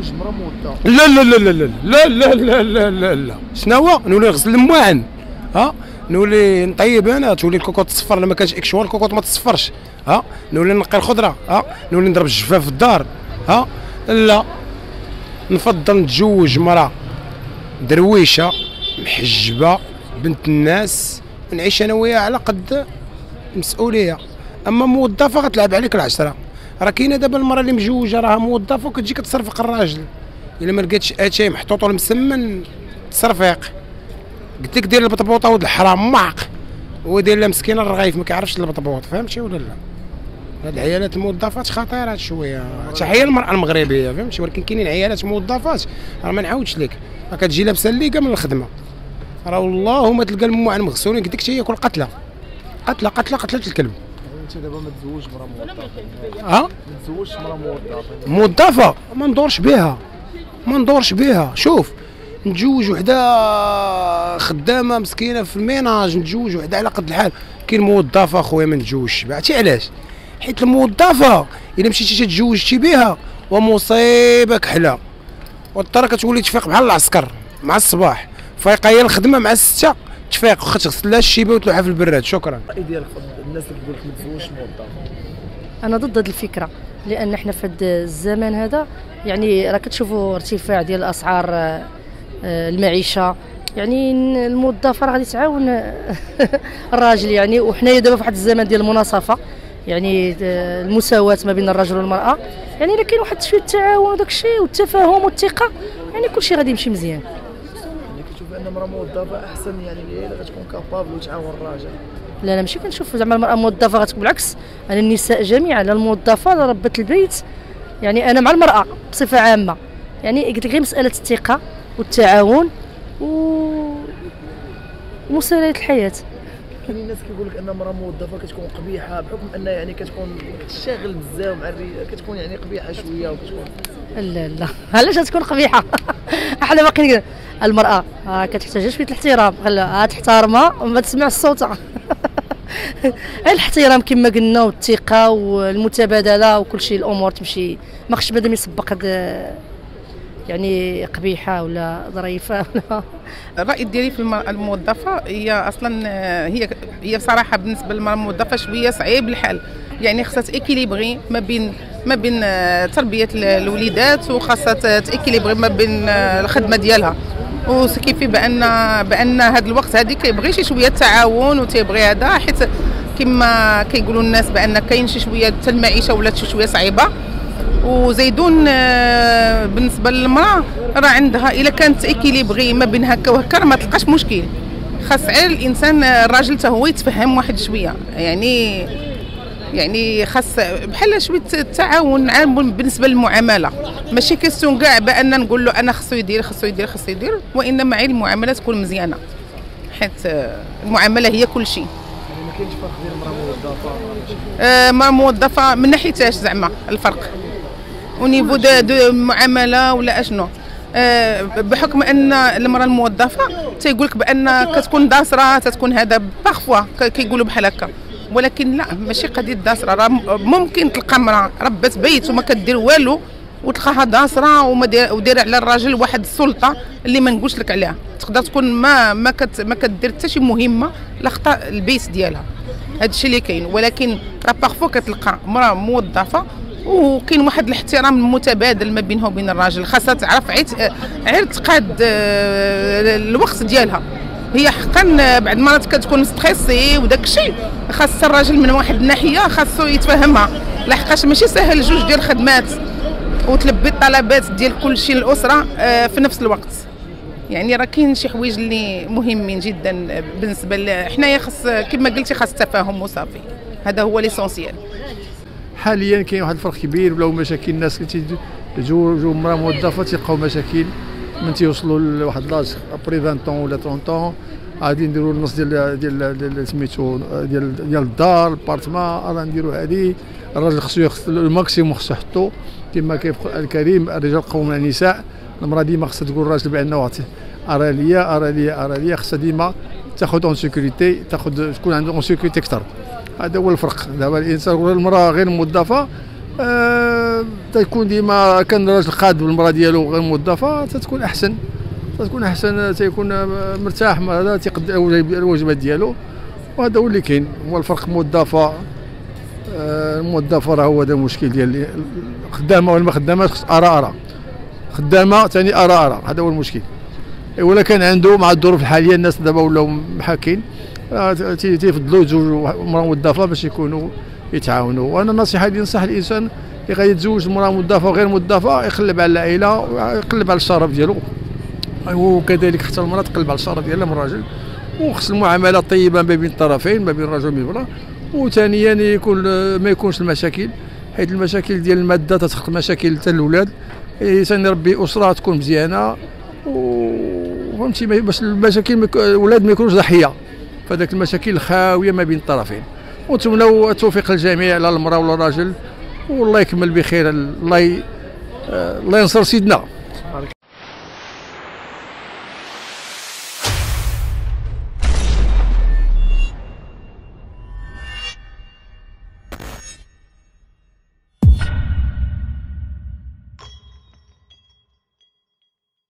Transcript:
تزوج مرا موظفه لا لا لا لا لا لا لا لا لا لا شنو هو نولي نغسل المواعن ها نولي نطيب أنا تولي الكوكوط تصفر لما كانش اكشوان الكوكوط ما تصفرش ها نولي نقي الخضره ها نولي نضرب الجفاف في الدار ها لا نفضل نتزوج مرا درويشه محجبه بنت الناس ونعيش أنا وياها على قد المسؤوليه اما موظفه غتلعب عليك العشره راه كاينة دابا المراه اللي مجوجه راها موظفه وكتجي كتصرفق الراجل. الا ما لقيتش اتاي محطوط ولا مسمن تصرفيق. قلت لك دير البطبوطه ولد الحرام معق. هو داير لها مسكينه الرغيف ما كيعرفش البطبوط فهمتي ولا لا؟ هاد العيالات الموظفات خطيره شوية. تحيه المرأة المغربية فهمتي؟ ولكن كاينين عيالات موظفات راه ما نعاودش لك. راه كتجي لابسة الليقه من الخدمة. راه والله ما تلقى الموعن مغسولين لك هي كل قتلة. قتلة قتلة قتلة الكلب. انت دابا ما مرا موظفه ها ما تزوجش مرا موظفه موظفة؟ ما ندورش بها. ما ندورش بها. شوف نتزوج وحدة خدامة مسكينة في الميناج نتزوج وحدة على قد الحال. كاين موظفة خويا ما نتزوجش بها. عرفتي علاش؟ حيت الموظفة إلا مشيتي تتزوجتي بها ومصيبه كحله والطرا كتولي تفيق بحال العسكر مع الصباح. فايقه هي الخدمة مع الستة تفيق. واخا تغسل لها الشيبة وتلوحها في البراد. شكرا. الراي ديالك في الناس اللي كتقول لك ما تزوجش موظفه أنا ضد هذه الفكرة لأن إحنا في هذا الزمان هذا يعني راه كتشوفوا ارتفاع ديال الأسعار آه، آه، المعيشة. يعني الموظفة راه غادي تعاون الراجل يعني. وحنايا دابا في واحد الزمان ديال المناصفة يعني آه، المساواة ما بين الرجل والمرأة. يعني إلا كاين واحد شوية التعاون وداك الشيء والتفاهم والثقة يعني كل شيء غادي يمشي مزيان. ان مرا موظفة أحسن يعني هي اللي غتكون كابابل وتعاون الراجل. لا لا ماشي كنشوف زعما المرأة موظفة غتكون بالعكس أنا النساء جميعا لا الموظفة لا ربة البيت يعني أنا مع المرأة بصفة عامة. يعني قلت لك غير مسألة الثقة والتعاون و ومساله الحياة. كاينين الناس كيقول لك أن مرا موظفة كتكون قبيحة بحكم أن يعني كتكون كتشاغل بزاف مع الرجال كتكون يعني قبيحة شوية وكتكون لا لا علاش تكون قبيحة؟ إحنا باقي نقول المرأة. آه كتحتاج شوية الاحترام. خلا تحترمها وما تسمعش صوتها. الاحترام كما قلنا والثقة والمتبادلة وكل شيء الأمور تمشي. ما خصش بنادم يسبق هاد يعني قبيحة ولا ظريفة ولا. الرأي ديالي في المرأة الموظفة هي أصلا آه، هي هي بصراحه بالنسبة للمرأة الموظفة شوية صعيب الحال. يعني خاصها ت équilibrer ما بين ما بين آه، تربية ال- الوليدات وخاصها ت équilibrer ما بين آه، الخدمة ديالها. وكيفي بان بأن هذا الوقت هذه كيبغي شي شوية تعاون وتيبغي هذا حيت كما كيقولوا الناس بأن كاين شي شوية حتى المعيشة ولات شي شوية صعيبة. وزيدون آه، بالنسبة للمرأة راه عندها إلا كانت équilibrée ما بين هكا وهكا ما تلقاش مشكل. خاص غير الإنسان آه، الراجل حتى هو يتفهم واحد شوية. يعني يعني خاص بحال شوية التعاون عام بالنسبة للمعاملة. ماشي question كاع بأن نقول له أنا خصو يدير خصو يدير خصو يدير وإنما غير المعاملة تكون مزيانة. حيت آه، المعاملة هي كل شيء. يعني ما كاينش فرق بين مرا موظفه آه، ما موظفة من ناحيه اش زعما الفرق. au niveau de المعامله ولا أشنو. آه، بحكم أن المرأة الموظفة تيقول لك بأن كتكون داسره تتكون هذا parfois كيقولوا بحال هكا. ولكن لا ماشي قضية داسرة. راه ممكن تلقى امرأة ربات بيت وما كدير والو وتلقاها داسرة ودايره على الراجل واحد السلطة اللي ما نقولش لك عليها. تقدر تكون ما ما كت ما كدير حتى شي مهمة لاخطاء البيت ديالها. هذا الشيء اللي كاين. ولكن راه parfois كتلقى امرأة موظفة وكاين واحد الاحترام المتبادل ما بينها وبين الراجل خاصها تعرف عيت غير تقاد آه، الوقت ديالها. هي حقا بعد مرات كتكون ستريسي وداك الشيء. خاص الراجل من واحد الناحية خاصو يتفهمها. لحقاش ماشي سهل جوج ديال الخدمات. وتلبي الطلبات ديال كل شيء للأسرة آه، في نفس الوقت. يعني راه كاين شي حوايج اللي مهمين جدا بالنسبة ل- حنايا خاص كما قلتي خاص التفاهم وصافي. هذا هو l'essentiel حاليا كاين واحد الفرق كبير ولاو مشاكل. الناس اللي تيجوا مرا موظفة تيلقاو مشاكل. من تيوصلوا لواحد l'âge après 20 ans ولا 30 ans غادي نديروا النص ديال ديال سميتو ديال ديال الدار ال appartement راه نديروا هذه الراجل خصو يغسل ال maximum خصو يحطو. كما كيف الكريم الرجال قوامون على النساء. المرأة ديما خصها تقول الراجل بأنه أرى ليا أرى ليا أرى ليا. خصها ديما تاخذ une sécurité تاخذ تكون عنده une sécurité أكثر. هذا هو الفرق. دابا الإنسان المرأة غير موظفة آه تكون ديما كان الراجل قاد بالمراه ديالو غير موظفه تتكون أحسن. تكون أحسن تيكون مرتاح هذا تيقد الواجبات ديالو. وهذا هو اللي كاين هو الفرق موظفه الموظفه راه هو هذا المشكل ديال الخدامة ولا ما خدامه آراء آراء. خدامة ثاني آراء آراء. هذا هو المشكل. ولا كان عنده مع الظروف الحالية الناس دابا ولاو محاكين. آه، تي- تيفضلوا يتزوجوا مراه موظفه باش يكونوا يتعاونوا. وأنا النصيحه اللي ننصح الانسان غيتزوج مراه موظفه وغير موظفه يقلب على العائلة ويقلب على الشرف ديالو. وكذلك حتى المرأة تقلب على الشرف ديالها من الراجل. وخص المعاملة طيبة ما بين الطرفين ما بين الرجل وما بين المرأة. وثانيا يكون ما يكونش المشاكل حيث المشاكل ديال المادة تتخلق مشاكل حتى الاولاد يربي أسرة تكون مزيانة. وفهمتي باش المشاكل الأولاد ما يكونوش ضحية. فذاك المشاكل خاوية ما بين الطرفين ونتمنوا التوفيق للجميع لا المرأة ولا الراجل. والله يكمل بخير. الله ي... آه، الله ينصر سيدنا.